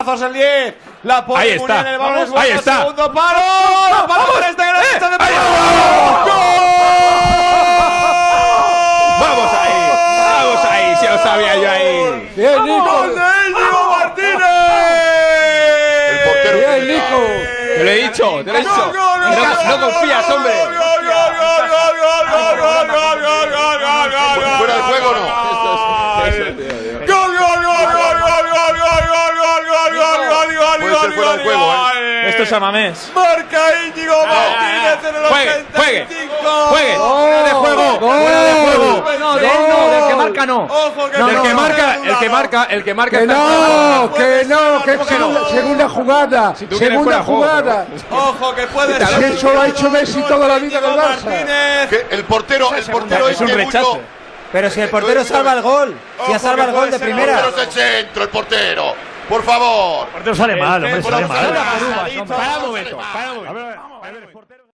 el 10. La pone Ahí está. Muriel, el balón es Vamos, bueno, ahí está. Segundo. La palo por este gran de ahí Vamos ahí, vamos ahí, si lo sabía yo ahí. Bien, Nico. ¡Gol de Íñigo Martínez! El Bien, Nico. Te lo he dicho, te lo he dicho. Gol, gol, gol, No, no confías, hombre. gol, gol, gol, gol, gol, gol, gol, gol, gol, gol, gol, gol, gol, ¿Fuera de juego o no? Gol, gol, Juego, gol. Esto es Amamés. Marca Íñigo Martínez en el Juegue, juegue, 85. Juegue, fuera de juego, fuera de juego. No, de él no, del que marca no. Ojo que No, El que no. marca, el que marca, el que marca Que está no, que no, que ¿Cómo que no? segunda, segunda jugada, segunda fuera de juego, jugada. Ojo que puede ser. Si eso lo ha hecho Messi toda la vida del Barça. El portero, el portero Es un este rechace. Bullo- Pero si el portero salva el gol. Si ha salva que el gol de ser El primera. portero es el centro, el portero. Por favor. El portero sale mal, hombre, sale mal. Para un momento, para un momento.